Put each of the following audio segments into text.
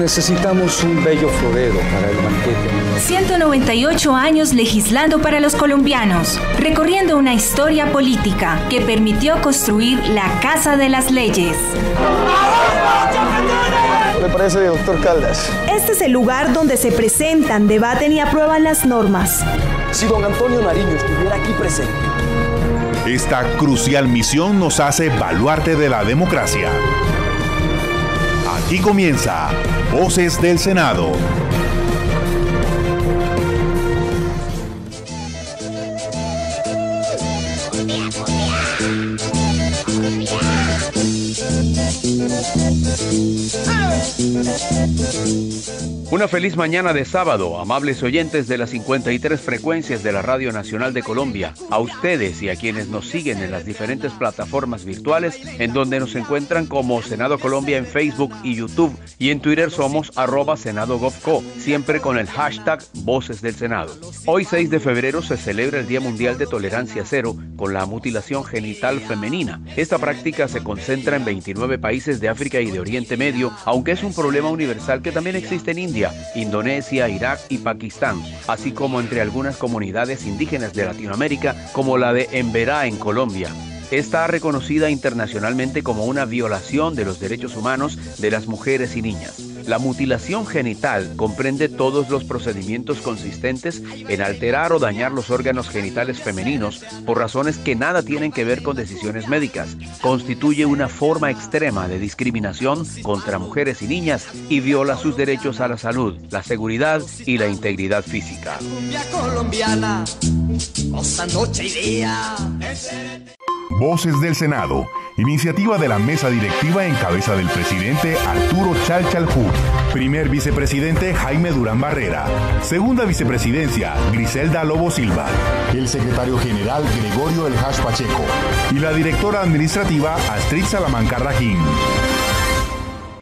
necesitamos un bello florero para el banquete. 198 años legislando para los colombianos, recorriendo una historia política que permitió construir la Casa de las Leyes. Me parece, doctor Caldas. Este es el lugar donde se presentan, debaten y aprueban las normas. Si don Antonio Nariño estuviera aquí presente. Esta crucial misión nos hace baluarte de la democracia. Aquí comienza Voces del Senado. Una feliz mañana de sábado, amables oyentes de las 53 frecuencias de la Radio Nacional de Colombia, a ustedes y a quienes nos siguen en las diferentes plataformas virtuales en donde nos encuentran como Senado Colombia en Facebook y YouTube y en Twitter somos arroba Senado siempre con el hashtag Voces del Senado. Hoy 6 de febrero se celebra el Día Mundial de Tolerancia Cero con la mutilación genital femenina. Esta práctica se concentra en 29 países de África y de Oriente Medio, aunque es un problema universal que también existe en India Indonesia, Irak y Pakistán, así como entre algunas comunidades indígenas de Latinoamérica como la de Emberá en Colombia. Está reconocida internacionalmente como una violación de los derechos humanos de las mujeres y niñas. La mutilación genital comprende todos los procedimientos consistentes en alterar o dañar los órganos genitales femeninos por razones que nada tienen que ver con decisiones médicas. Constituye una forma extrema de discriminación contra mujeres y niñas y viola sus derechos a la salud, la seguridad y la integridad física. Voces del Senado, iniciativa de la mesa directiva en cabeza del presidente Arturo Chalchaljú, primer vicepresidente Jaime Durán Barrera, segunda vicepresidencia Griselda Lobo Silva, el secretario general Gregorio El Hash Pacheco. Y la directora administrativa Astrid Salamanca Rajín.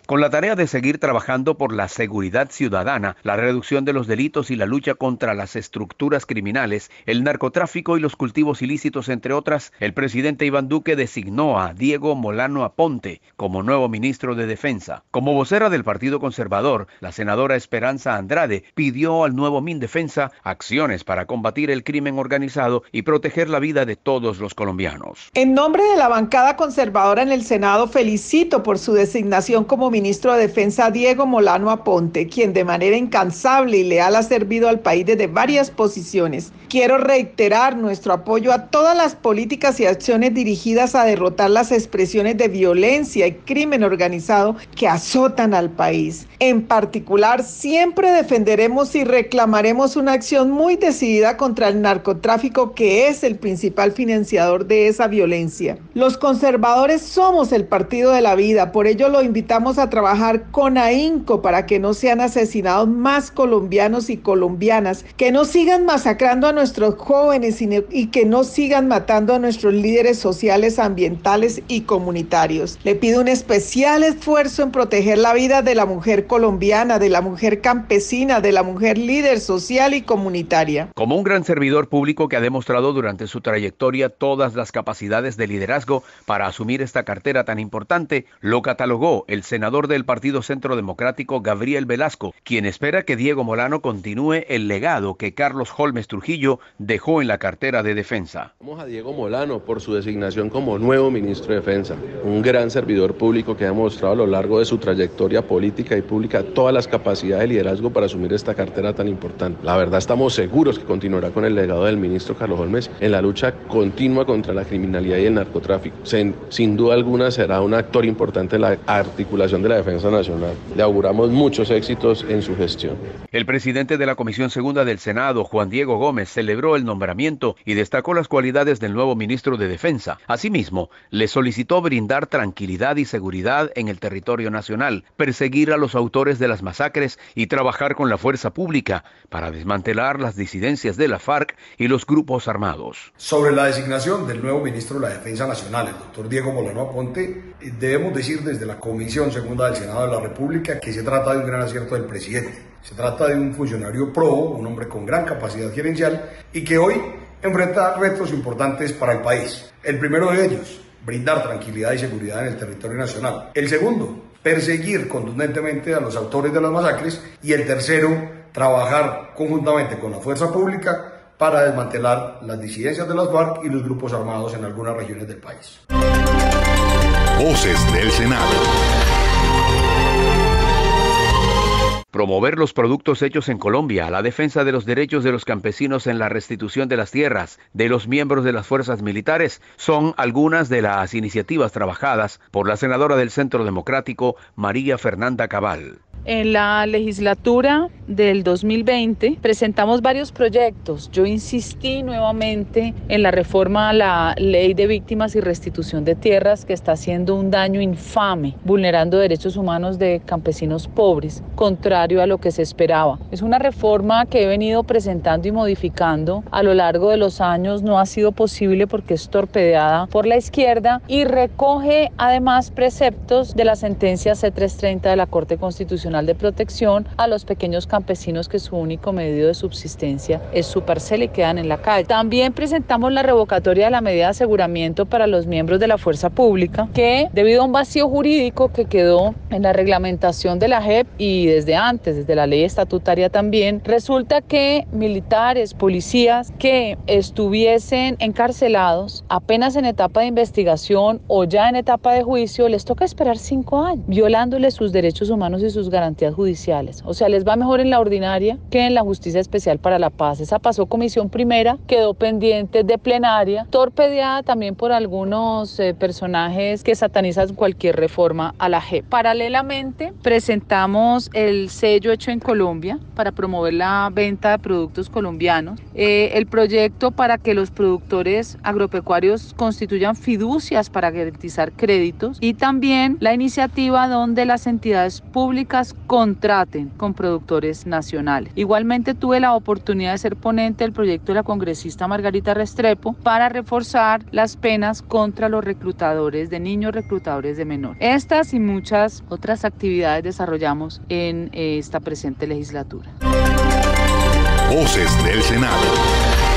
Con la tarea de seguir trabajando por la seguridad ciudadana, la reducción de los delitos y la lucha contra las estructuras criminales, el narcotráfico y los cultivos ilícitos, entre otras, el presidente Iván Duque designó a Diego Molano Aponte como nuevo ministro de Defensa. Como vocera del Partido Conservador, la senadora Esperanza Andrade pidió al nuevo MinDefensa acciones para combatir el crimen organizado y proteger la vida de todos los colombianos. En nombre de la bancada conservadora en el Senado, felicito por su designación como ministro de Defensa Diego Molano Aponte, quien de manera incansable y leal ha servido al país desde varias posiciones. Quiero reiterar nuestro apoyo a todas las políticas y acciones dirigidas a derrotar las expresiones de violencia y crimen organizado que azotan al país. En particular, siempre defenderemos y reclamaremos una acción muy decidida contra el narcotráfico que es el principal financiador de esa violencia. Los conservadores somos el partido de la vida, por ello lo invitamos a trabajar con ahínco para que no sean asesinados más colombianos y colombianas, que no sigan masacrando a nuestros jóvenes y que no sigan matando a nuestros líderes sociales, ambientales y comunitarios. Le pido un especial esfuerzo en proteger la vida de la mujer colombiana, de la mujer campesina, de la mujer líder social y comunitaria. Como un gran servidor público que ha demostrado durante su trayectoria todas las capacidades de liderazgo para asumir esta cartera tan importante, lo catalogó el senador del Partido Centro Democrático, Gabriel Velasco, quien espera que Diego Molano continúe el legado que Carlos Holmes Trujillo dejó en la cartera de defensa. Vamos a Diego Molano por su designación como nuevo ministro de Defensa, un gran servidor público que ha demostrado a lo largo de su trayectoria política y pública todas las capacidades de liderazgo para asumir esta cartera tan importante. La verdad estamos seguros que continuará con el legado del ministro Carlos Holmes en la lucha continua contra la criminalidad y el narcotráfico. Sin, duda alguna será un actor importante en la articulación de la Defensa Nacional. Le auguramos muchos éxitos en su gestión. El presidente de la Comisión Segunda del Senado, Juan Diego Gómez, celebró el nombramiento y destacó las cualidades del nuevo ministro de Defensa. Asimismo, le solicitó brindar tranquilidad y seguridad en el territorio nacional, perseguir a los autores de las masacres y trabajar con la fuerza pública para desmantelar las disidencias de la FARC y los grupos armados. Sobre la designación del nuevo ministro de la Defensa Nacional, el doctor Diego Molano Aponte, debemos decir desde la Comisión Segunda del Senado de la República que se trata de un gran acierto del presidente. Se trata de un funcionario pro, un hombre con gran capacidad gerencial y que hoy enfrenta retos importantes para el país. El primero de ellos, brindar tranquilidad y seguridad en el territorio nacional. El segundo, perseguir contundentemente a los autores de las masacres y el tercero, trabajar conjuntamente con la fuerza pública para desmantelar las disidencias de las FARC y los grupos armados en algunas regiones del país. Voces del Senado. Promover los productos hechos en Colombia, la defensa de los derechos de los campesinos en la restitución de las tierras de los miembros de las fuerzas militares son algunas de las iniciativas trabajadas por la senadora del Centro Democrático, María Fernanda Cabal. En la legislatura del 2020 presentamos varios proyectos. Yo insistí nuevamente en la reforma a la ley de víctimas y restitución de tierras que está haciendo un daño infame, vulnerando derechos humanos de campesinos pobres, contrario a lo que se esperaba. Es una reforma que he venido presentando y modificando a lo largo de los años. No ha sido posible porque es torpedeada por la izquierda y recoge además preceptos de la sentencia C330 de la Corte Constitucional de Protección a los pequeños campesinos que su único medio de subsistencia es su parcela y quedan en la calle. También presentamos la revocatoria de la medida de aseguramiento para los miembros de la fuerza pública que debido a un vacío jurídico que quedó en la reglamentación de la JEP y desde antes, desde la ley estatutaria también, resulta que militares, policías que estuviesen encarcelados apenas en etapa de investigación o ya en etapa de juicio les toca esperar cinco años, violándoles sus derechos humanos y sus garantías judiciales. O sea, les va mejor en la ordinaria que en la Justicia Especial para la Paz. Esa pasó comisión primera, quedó pendiente de plenaria, torpedeada también por algunos eh, personajes que satanizan cualquier reforma a la JEP. Paralelamente, presentamos el sello hecho en Colombia para promover la venta de productos colombianos, eh, el proyecto para que los productores agropecuarios constituyan fiducias para garantizar créditos y también la iniciativa donde las entidades públicas contraten con productores nacionales. Igualmente tuve la oportunidad de ser ponente del proyecto de la congresista Margarita Restrepo para reforzar las penas contra los reclutadores de niños reclutadores de menor. Estas y muchas otras actividades desarrollamos en eh, esta presente legislatura. Voces del Senado.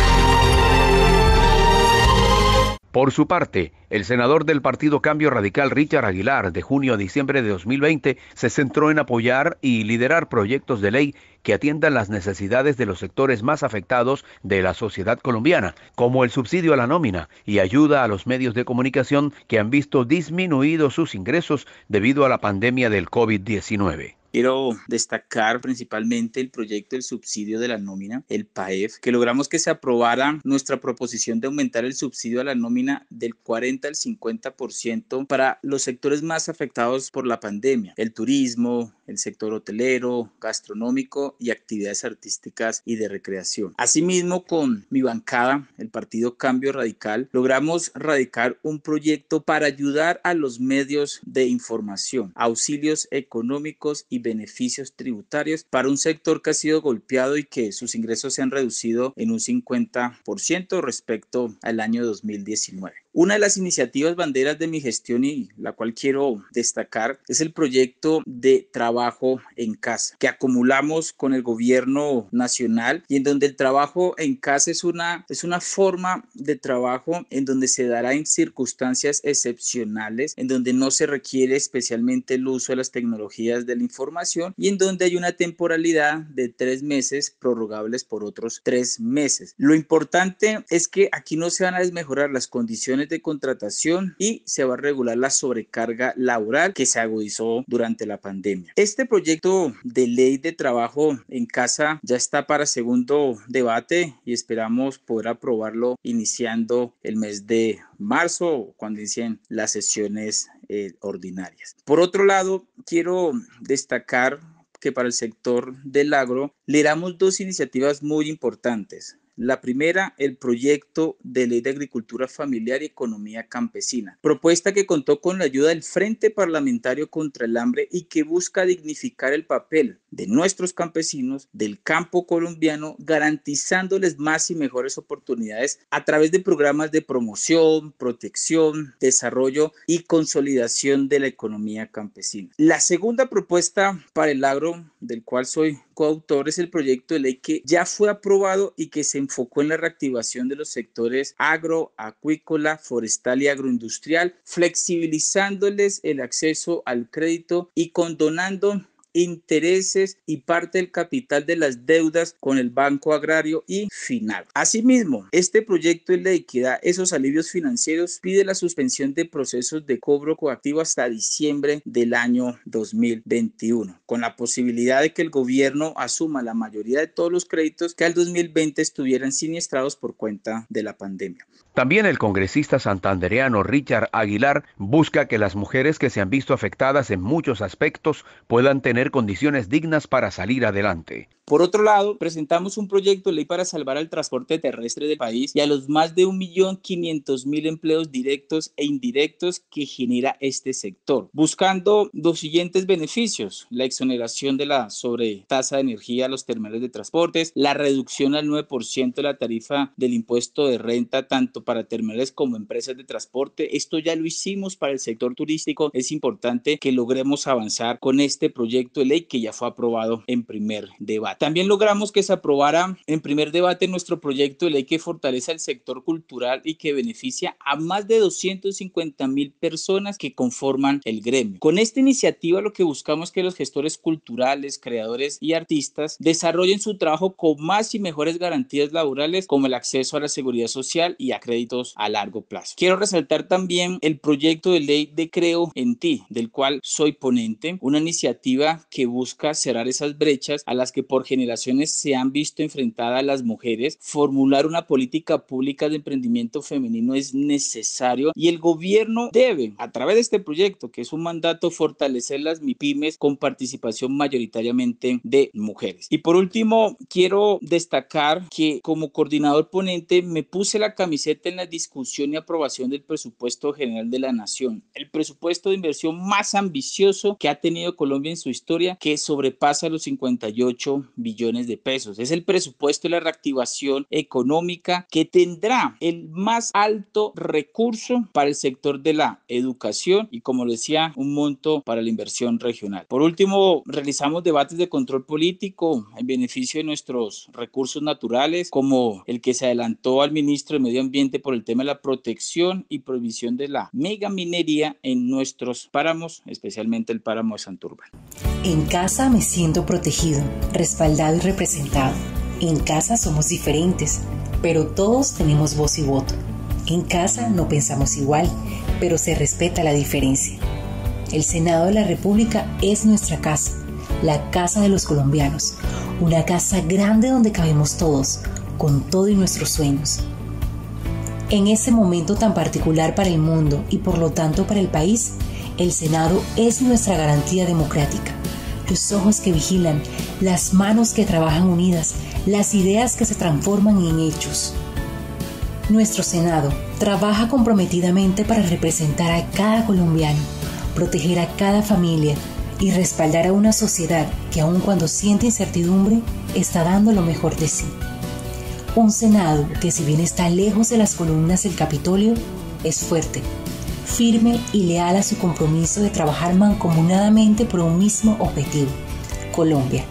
Por su parte, el senador del Partido Cambio Radical Richard Aguilar, de junio a diciembre de 2020, se centró en apoyar y liderar proyectos de ley que atiendan las necesidades de los sectores más afectados de la sociedad colombiana, como el subsidio a la nómina y ayuda a los medios de comunicación que han visto disminuidos sus ingresos debido a la pandemia del COVID-19. Quiero destacar principalmente el proyecto del subsidio de la nómina, el PAEF, que logramos que se aprobara nuestra proposición de aumentar el subsidio a la nómina del 40 al 50% para los sectores más afectados por la pandemia, el turismo, el sector hotelero, gastronómico y actividades artísticas y de recreación. Asimismo, con mi bancada, el Partido Cambio Radical, logramos radicar un proyecto para ayudar a los medios de información, auxilios económicos y beneficios tributarios para un sector que ha sido golpeado y que sus ingresos se han reducido en un 50% respecto al año 2019. Una de las iniciativas banderas de mi gestión y la cual quiero destacar es el proyecto de trabajo en casa que acumulamos con el gobierno nacional y en donde el trabajo en casa es una, es una forma de trabajo en donde se dará en circunstancias excepcionales, en donde no se requiere especialmente el uso de las tecnologías de la información y en donde hay una temporalidad de tres meses prorrogables por otros tres meses. Lo importante es que aquí no se van a desmejorar las condiciones de contratación y se va a regular la sobrecarga laboral que se agudizó durante la pandemia. Este proyecto de ley de trabajo en casa ya está para segundo debate y esperamos poder aprobarlo iniciando el mes de marzo cuando inicien las sesiones eh, ordinarias. Por otro lado, quiero destacar que para el sector del agro lideramos dos iniciativas muy importantes. La primera, el proyecto de ley de agricultura familiar y economía campesina, propuesta que contó con la ayuda del Frente Parlamentario contra el Hambre y que busca dignificar el papel de nuestros campesinos, del campo colombiano, garantizándoles más y mejores oportunidades a través de programas de promoción, protección, desarrollo y consolidación de la economía campesina. La segunda propuesta para el agro del cual soy coautor, es el proyecto de ley que ya fue aprobado y que se enfocó en la reactivación de los sectores agro, acuícola, forestal y agroindustrial, flexibilizándoles el acceso al crédito y condonando intereses y parte del capital de las deudas con el Banco Agrario y Final. Asimismo, este proyecto de ley que da esos alivios financieros pide la suspensión de procesos de cobro coactivo hasta diciembre del año 2021, con la posibilidad de que el gobierno asuma la mayoría de todos los créditos que al 2020 estuvieran siniestrados por cuenta de la pandemia. También el congresista santandereano Richard Aguilar busca que las mujeres que se han visto afectadas en muchos aspectos puedan tener condiciones dignas para salir adelante. Por otro lado, presentamos un proyecto de ley para salvar al transporte terrestre del país y a los más de 1.500.000 empleos directos e indirectos que genera este sector, buscando los siguientes beneficios, la exoneración de la sobretasa de energía a los terminales de transportes, la reducción al 9% de la tarifa del impuesto de renta tanto para terminales como empresas de transporte. Esto ya lo hicimos para el sector turístico. Es importante que logremos avanzar con este proyecto de ley que ya fue aprobado en primer debate. También logramos que se aprobara en primer debate nuestro proyecto de ley que fortalece el sector cultural y que beneficia a más de 250 mil personas que conforman el gremio. Con esta iniciativa lo que buscamos es que los gestores culturales, creadores y artistas desarrollen su trabajo con más y mejores garantías laborales como el acceso a la seguridad social y a créditos a largo plazo. Quiero resaltar también el proyecto de ley de Creo en ti, del cual soy ponente, una iniciativa que busca cerrar esas brechas a las que por generaciones se han visto enfrentadas las mujeres, formular una política pública de emprendimiento femenino es necesario y el gobierno debe, a través de este proyecto, que es un mandato, fortalecer las MIPIMES con participación mayoritariamente de mujeres. Y por último, quiero destacar que como coordinador ponente me puse la camiseta en la discusión y aprobación del presupuesto general de la nación, el presupuesto de inversión más ambicioso que ha tenido Colombia en su historia, que sobrepasa los 58 billones de pesos. Es el presupuesto de la reactivación económica que tendrá el más alto recurso para el sector de la educación y, como decía, un monto para la inversión regional. Por último, realizamos debates de control político en beneficio de nuestros recursos naturales, como el que se adelantó al ministro de Medio Ambiente por el tema de la protección y prohibición de la mega minería en nuestros páramos, especialmente el páramo de Santurban. En casa me siento protegido, respaldado y representado. En casa somos diferentes, pero todos tenemos voz y voto. En casa no pensamos igual, pero se respeta la diferencia. El Senado de la República es nuestra casa, la casa de los colombianos, una casa grande donde cabemos todos, con todo y nuestros sueños. En ese momento tan particular para el mundo y por lo tanto para el país, el Senado es nuestra garantía democrática los ojos que vigilan, las manos que trabajan unidas, las ideas que se transforman en hechos. Nuestro Senado trabaja comprometidamente para representar a cada colombiano, proteger a cada familia y respaldar a una sociedad que aun cuando siente incertidumbre está dando lo mejor de sí. Un Senado que si bien está lejos de las columnas del Capitolio, es fuerte, firme y leal a su compromiso de trabajar mancomunadamente por un mismo objetivo, Colombia.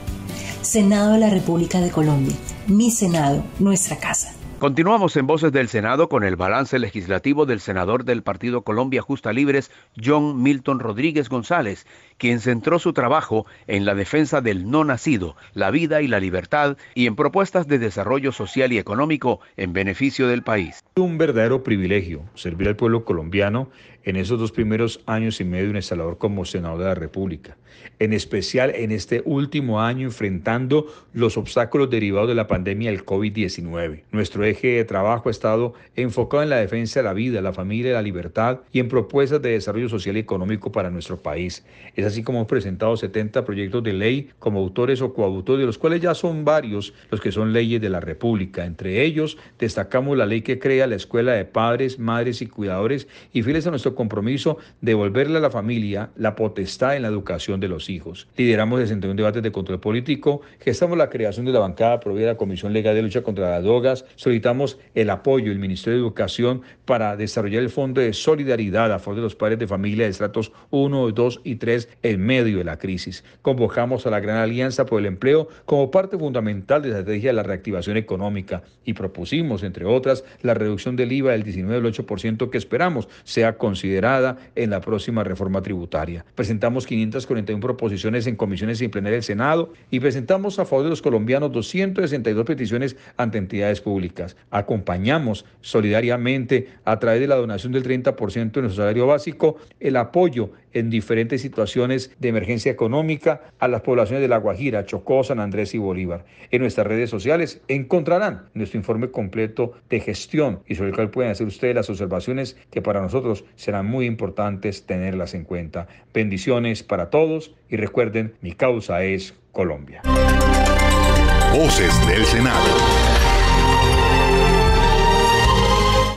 Senado de la República de Colombia, mi Senado, nuestra casa. Continuamos en Voces del Senado con el balance legislativo del senador del Partido Colombia Justa Libres, John Milton Rodríguez González, quien centró su trabajo en la defensa del no nacido, la vida y la libertad y en propuestas de desarrollo social y económico en beneficio del país. Un verdadero privilegio servir al pueblo colombiano en esos dos primeros años y medio de un instalador como senador de la República, en especial en este último año enfrentando los obstáculos derivados de la pandemia del COVID-19. Nuestro eje de trabajo ha estado enfocado en la defensa de la vida, la familia la libertad y en propuestas de desarrollo social y económico para nuestro país. Es así como hemos presentado 70 proyectos de ley como autores o coautores, de los cuales ya son varios los que son leyes de la República. Entre ellos destacamos la ley que crea la Escuela de Padres, Madres y Cuidadores y fieles a nuestro nuestro compromiso de devolverle a la familia la potestad en la educación de los hijos. Lideramos el 61 debates de control político, gestamos la creación de la bancada provida de la Comisión Legal de Lucha contra las Drogas, solicitamos el apoyo del Ministerio de Educación para desarrollar el Fondo de Solidaridad a favor de los padres de familia de estratos 1, 2 y 3 en medio de la crisis. Convocamos a la Gran Alianza por el Empleo como parte fundamental de la estrategia de la reactivación económica y propusimos, entre otras, la reducción del IVA del 19 al 8% que esperamos sea considerada en la próxima reforma tributaria. Presentamos 541 proposiciones en comisiones y en plenaria del Senado y presentamos a favor de los colombianos 262 peticiones ante entidades públicas. Acompañamos solidariamente a través de la donación del 30% de nuestro salario básico el apoyo en diferentes situaciones de emergencia económica a las poblaciones de La Guajira, Chocó, San Andrés y Bolívar. En nuestras redes sociales encontrarán nuestro informe completo de gestión y sobre el cual pueden hacer ustedes las observaciones que para nosotros serán muy importantes tenerlas en cuenta. Bendiciones para todos y recuerden, mi causa es Colombia. Voces del Senado.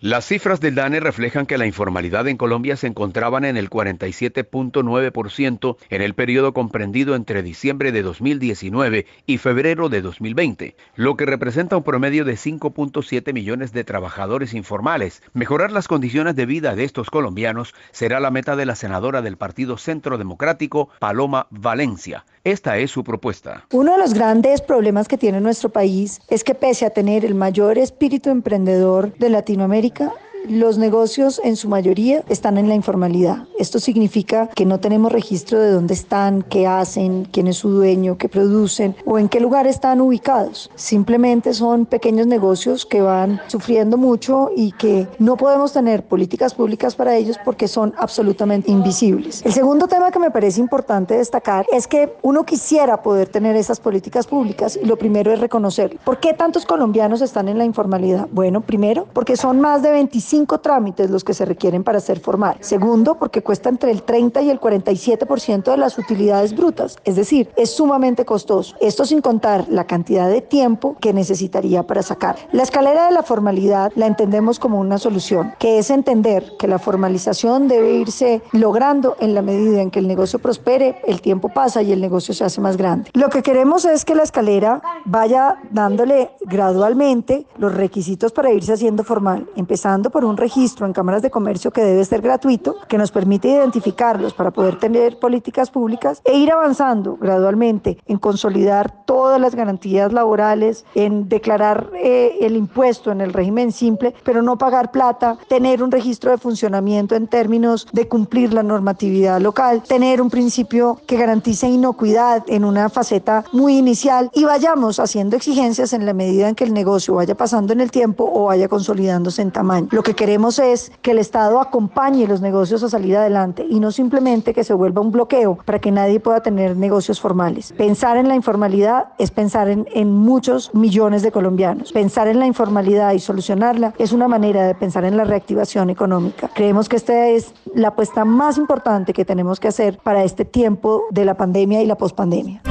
Las cifras del DANE reflejan que la informalidad en Colombia se encontraban en el 47.9% en el periodo comprendido entre diciembre de 2019 y febrero de 2020, lo que representa un promedio de 5.7 millones de trabajadores informales. Mejorar las condiciones de vida de estos colombianos será la meta de la senadora del Partido Centro Democrático, Paloma Valencia. Esta es su propuesta. Uno de los grandes problemas que tiene nuestro país es que pese a tener el mayor espíritu emprendedor de Latinoamérica, los negocios en su mayoría están en la informalidad. Esto significa que no tenemos registro de dónde están, qué hacen, quién es su dueño, qué producen o en qué lugar están ubicados. Simplemente son pequeños negocios que van sufriendo mucho y que no podemos tener políticas públicas para ellos porque son absolutamente invisibles. El segundo tema que me parece importante destacar es que uno quisiera poder tener esas políticas públicas y lo primero es reconocer ¿Por qué tantos colombianos están en la informalidad? Bueno, primero, porque son más de 25 cinco trámites los que se requieren para ser formal. Segundo, porque cuesta entre el 30 y el 47% de las utilidades brutas, es decir, es sumamente costoso. Esto sin contar la cantidad de tiempo que necesitaría para sacar. La escalera de la formalidad la entendemos como una solución, que es entender que la formalización debe irse logrando en la medida en que el negocio prospere, el tiempo pasa y el negocio se hace más grande. Lo que queremos es que la escalera vaya dándole gradualmente los requisitos para irse haciendo formal, empezando por un registro en cámaras de comercio que debe ser gratuito, que nos permite identificarlos para poder tener políticas públicas e ir avanzando gradualmente en consolidar todas las garantías laborales, en declarar eh, el impuesto en el régimen simple, pero no pagar plata, tener un registro de funcionamiento en términos de cumplir la normatividad local, tener un principio que garantice inocuidad en una faceta muy inicial y vayamos haciendo exigencias en la medida en que el negocio vaya pasando en el tiempo o vaya consolidándose en tamaño. Lo que queremos es que el Estado acompañe los negocios a salir adelante y no simplemente que se vuelva un bloqueo para que nadie pueda tener negocios formales. Pensar en la informalidad es pensar en, en muchos millones de colombianos. Pensar en la informalidad y solucionarla es una manera de pensar en la reactivación económica. Creemos que esta es la apuesta más importante que tenemos que hacer para este tiempo de la pandemia y la pospandemia.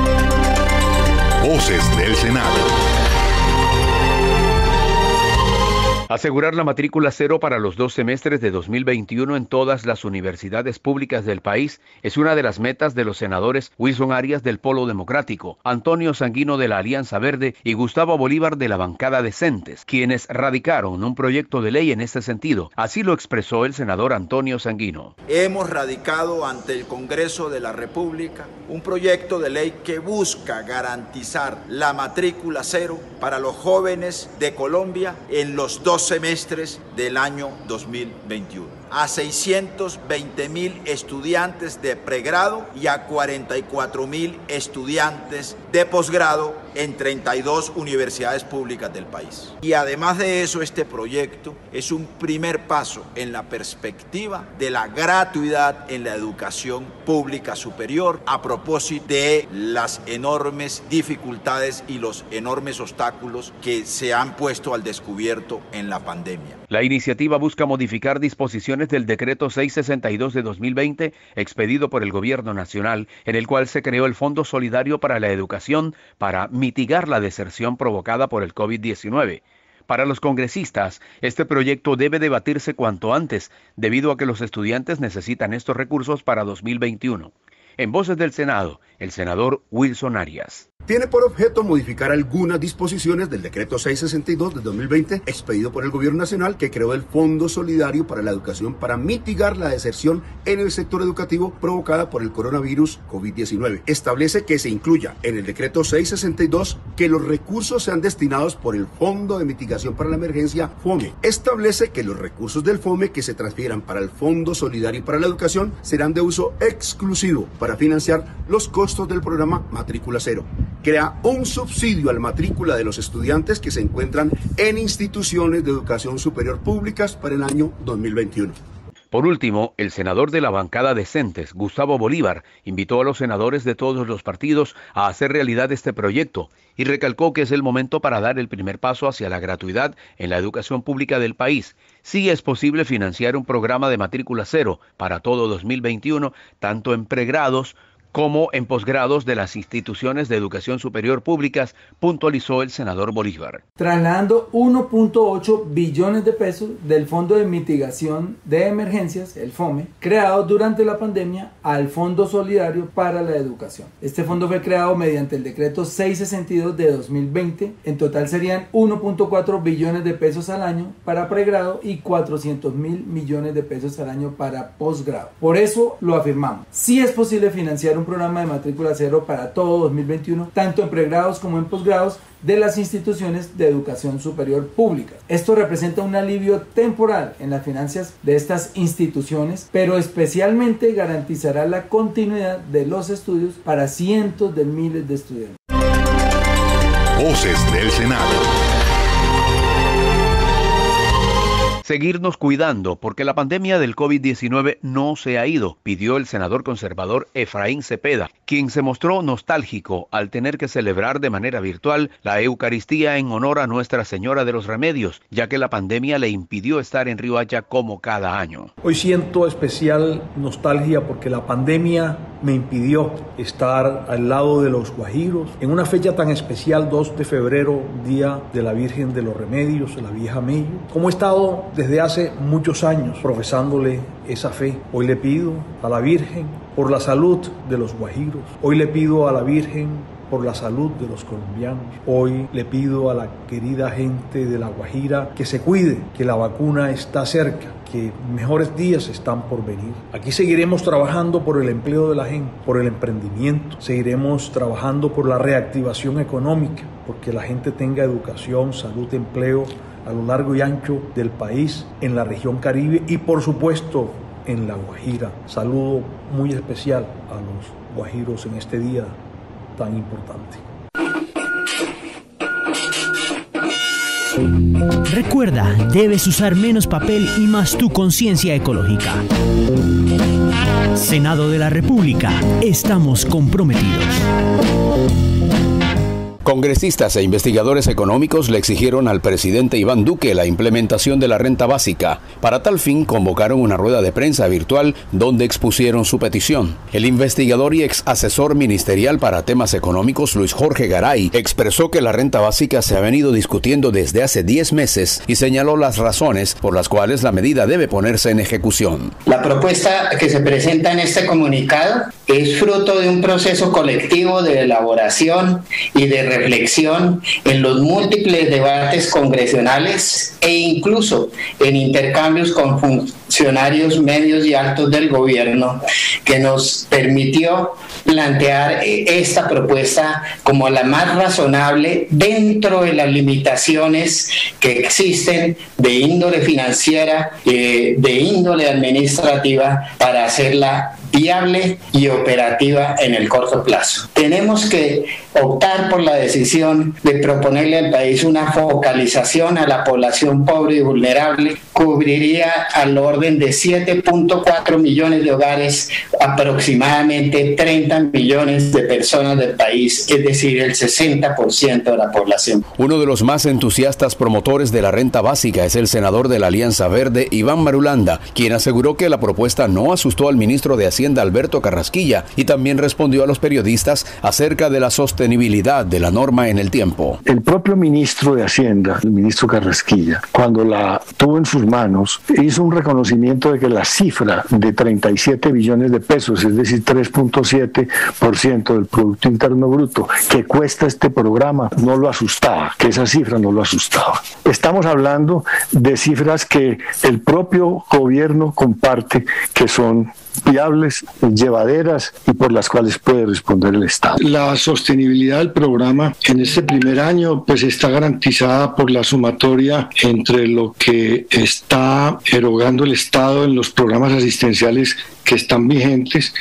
Voces del Senado. Asegurar la matrícula cero para los dos semestres de 2021 en todas las universidades públicas del país es una de las metas de los senadores Wilson Arias del Polo Democrático, Antonio Sanguino de la Alianza Verde y Gustavo Bolívar de la bancada Decentes, quienes radicaron un proyecto de ley en este sentido. Así lo expresó el senador Antonio Sanguino. Hemos radicado ante el Congreso de la República un proyecto de ley que busca garantizar la matrícula cero para los jóvenes de Colombia en los dos semestres del año 2021 a 620 mil estudiantes de pregrado y a 44 mil estudiantes de posgrado en 32 universidades públicas del país. Y además de eso, este proyecto es un primer paso en la perspectiva de la gratuidad en la educación pública superior a propósito de las enormes dificultades y los enormes obstáculos que se han puesto al descubierto en la pandemia. La iniciativa busca modificar disposiciones del decreto 662 de 2020 expedido por el Gobierno Nacional, en el cual se creó el Fondo Solidario para la Educación para mitigar la deserción provocada por el COVID-19. Para los congresistas, este proyecto debe debatirse cuanto antes, debido a que los estudiantes necesitan estos recursos para 2021. En Voces del Senado, el senador Wilson Arias tiene por objeto modificar algunas disposiciones del decreto 662 de 2020 expedido por el Gobierno Nacional que creó el Fondo Solidario para la Educación para mitigar la deserción en el sector educativo provocada por el coronavirus COVID-19. Establece que se incluya en el decreto 662 que los recursos sean destinados por el Fondo de Mitigación para la Emergencia FOME. Establece que los recursos del FOME que se transfieran para el Fondo Solidario para la Educación serán de uso exclusivo para financiar los costos del programa Matrícula Cero crea un subsidio a la matrícula de los estudiantes que se encuentran en instituciones de educación superior públicas para el año 2021. Por último, el senador de la bancada Decentes, Gustavo Bolívar, invitó a los senadores de todos los partidos a hacer realidad este proyecto y recalcó que es el momento para dar el primer paso hacia la gratuidad en la educación pública del país. Sí es posible financiar un programa de matrícula cero para todo 2021, tanto en pregrados como en posgrados de las instituciones de educación superior públicas, puntualizó el senador Bolívar. Trasladando 1.8 billones de pesos del Fondo de Mitigación de Emergencias, el FOME, creado durante la pandemia al Fondo Solidario para la Educación. Este fondo fue creado mediante el decreto 662 de 2020. En total serían 1.4 billones de pesos al año para pregrado y 400 mil millones de pesos al año para posgrado. Por eso lo afirmamos. Sí es posible financiar un un programa de matrícula cero para todo 2021, tanto en pregrados como en posgrados de las instituciones de educación superior públicas. Esto representa un alivio temporal en las finanzas de estas instituciones, pero especialmente garantizará la continuidad de los estudios para cientos de miles de estudiantes. Voces del Senado seguirnos cuidando porque la pandemia del COVID-19 no se ha ido, pidió el senador conservador Efraín Cepeda, quien se mostró nostálgico al tener que celebrar de manera virtual la Eucaristía en honor a Nuestra Señora de los Remedios, ya que la pandemia le impidió estar en Riohacha como cada año. Hoy siento especial nostalgia porque la pandemia me impidió estar al lado de los guajiros en una fecha tan especial, 2 de febrero, Día de la Virgen de los Remedios, la vieja Mello. Como he estado desde hace muchos años profesándole esa fe. Hoy le pido a la Virgen por la salud de los guajiros. Hoy le pido a la Virgen por la salud de los colombianos. Hoy le pido a la querida gente de La Guajira que se cuide, que la vacuna está cerca, que mejores días están por venir. Aquí seguiremos trabajando por el empleo de la gente, por el emprendimiento, seguiremos trabajando por la reactivación económica, porque la gente tenga educación, salud, empleo a lo largo y ancho del país, en la región Caribe y por supuesto en La Guajira. Saludo muy especial a los guajiros en este día tan importante. Recuerda, debes usar menos papel y más tu conciencia ecológica. Senado de la República, estamos comprometidos. Congresistas e investigadores económicos le exigieron al presidente Iván Duque la implementación de la renta básica. Para tal fin convocaron una rueda de prensa virtual donde expusieron su petición. El investigador y ex asesor ministerial para temas económicos Luis Jorge Garay expresó que la renta básica se ha venido discutiendo desde hace 10 meses y señaló las razones por las cuales la medida debe ponerse en ejecución. La propuesta que se presenta en este comunicado es fruto de un proceso colectivo de elaboración y de reflexión en los múltiples debates congresionales e incluso en intercambios con funcionarios medios y altos del gobierno que nos permitió plantear esta propuesta como la más razonable dentro de las limitaciones que existen de índole financiera, eh, de índole administrativa para hacerla viable y operativa en el corto plazo. Tenemos que optar por la decisión de proponerle al país una focalización a la población pobre y vulnerable, cubriría al orden de 7.4 millones de hogares, aproximadamente 30 millones de personas del país, es decir, el 60% de la población. Uno de los más entusiastas promotores de la renta básica es el senador de la Alianza Verde, Iván Marulanda, quien aseguró que la propuesta no asustó al ministro de Hacienda Alberto Carrasquilla y también respondió a los periodistas acerca de la sostenibilidad de la norma en el tiempo. El propio ministro de Hacienda, el ministro Carrasquilla, cuando la tuvo en sus manos, hizo un reconocimiento de que la cifra de 37 billones de pesos, es decir, 3.7% del Producto Interno Bruto, que cuesta este programa, no lo asustaba, que esa cifra no lo asustaba. Estamos hablando de cifras que el propio gobierno comparte, que son viables, llevaderas y por las cuales puede responder el Estado. La sostenibilidad del programa en este primer año pues está garantizada por la sumatoria entre lo que está erogando el Estado en los programas asistenciales que están vigentes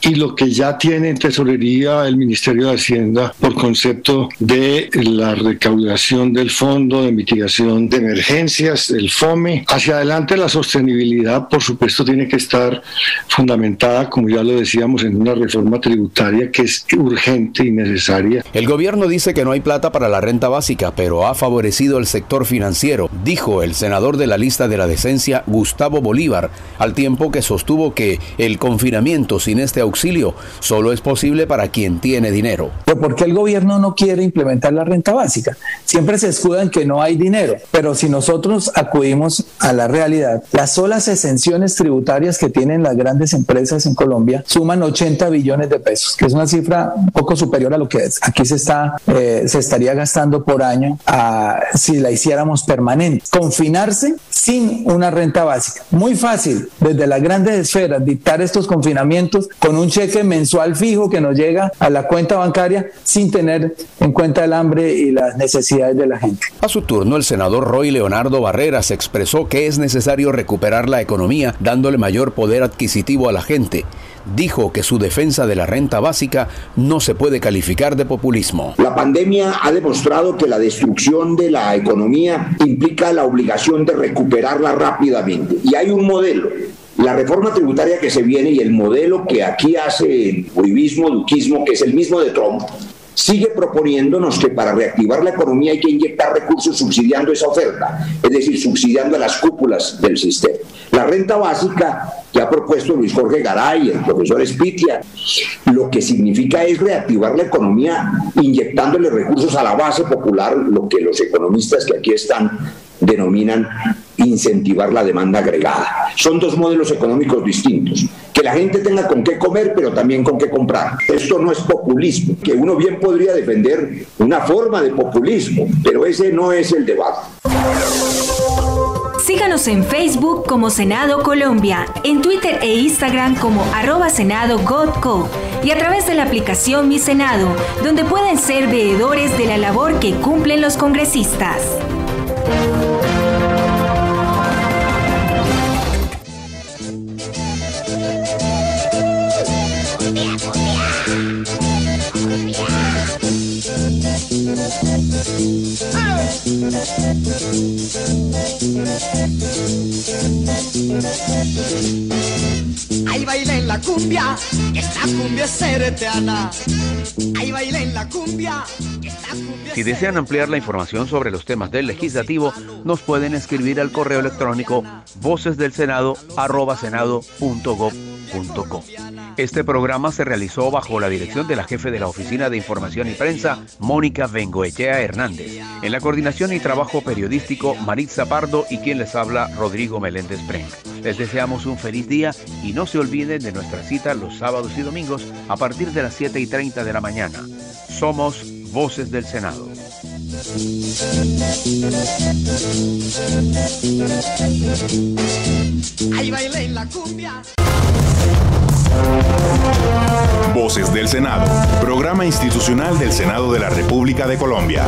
y lo que ya tiene en tesorería el Ministerio de Hacienda por concepto de la recaudación del Fondo de Mitigación de Emergencias, el FOME. Hacia adelante la sostenibilidad, por supuesto, tiene que estar fundamentada, como ya lo decíamos, en una reforma tributaria que es urgente y necesaria. El gobierno dice que no hay plata para la renta básica, pero ha favorecido el sector financiero, dijo el senador de la lista de la decencia, Gustavo Bolívar, al tiempo que sostuvo que el confinamiento sin este auxilio solo es posible para quien tiene dinero. ¿Pero por qué el gobierno no quiere implementar la renta básica? Siempre se escudan que no hay dinero, pero si nosotros acudimos a la realidad, las solas exenciones tributarias que tienen las grandes empresas en Colombia suman 80 billones de pesos, que es una cifra un poco superior a lo que es. aquí se está eh, se estaría gastando por año a, si la hiciéramos permanente. Confinarse sin una renta básica. Muy fácil, desde las grandes esferas, dictar estos confinamientos con un cheque mensual fijo que nos llega a la cuenta bancaria sin tener en cuenta el hambre y las necesidades de la gente. A su turno, el senador Roy Leonardo Barreras expresó que es necesario recuperar la economía dándole mayor poder adquisitivo a la gente dijo que su defensa de la renta básica no se puede calificar de populismo. La pandemia ha demostrado que la destrucción de la economía implica la obligación de recuperarla rápidamente. Y hay un modelo la reforma tributaria que se viene y el modelo que aquí hace el uribismo, duquismo, que es el mismo de Trump, sigue proponiéndonos que para reactivar la economía hay que inyectar recursos subsidiando esa oferta, es decir, subsidiando a las cúpulas del sistema. La renta básica que ha propuesto Luis Jorge Garay, el profesor Spitia, lo que significa es reactivar la economía inyectándole recursos a la base popular, lo que los economistas que aquí están denominan incentivar la demanda agregada. Son dos modelos económicos distintos. Que la gente tenga con qué comer, pero también con qué comprar. Esto no es populismo, que uno bien podría defender una forma de populismo, pero ese no es el debate. Síganos en Facebook como Senado Colombia, en Twitter e Instagram como arroba y a través de la aplicación Mi Senado, donde pueden ser veedores de la labor que cumplen los congresistas. Ahí la cumbia, esta cumbia es eterna. Ahí la cumbia. Si desean ampliar la información sobre los temas del legislativo, nos pueden escribir al correo electrónico Este programa se realizó bajo la dirección de la jefe de la Oficina de Información y Prensa, Mónica Bengoechea Hernández. En la coordinación y trabajo periodístico, Maritza Pardo y quien les habla, Rodrigo Meléndez Prenk. Les deseamos un feliz día y no se olviden de nuestra cita los sábados y domingos a partir de las 7 y 30 de la mañana. Somos Voces del Senado. Voces del Senado, programa institucional del Senado de la República de Colombia.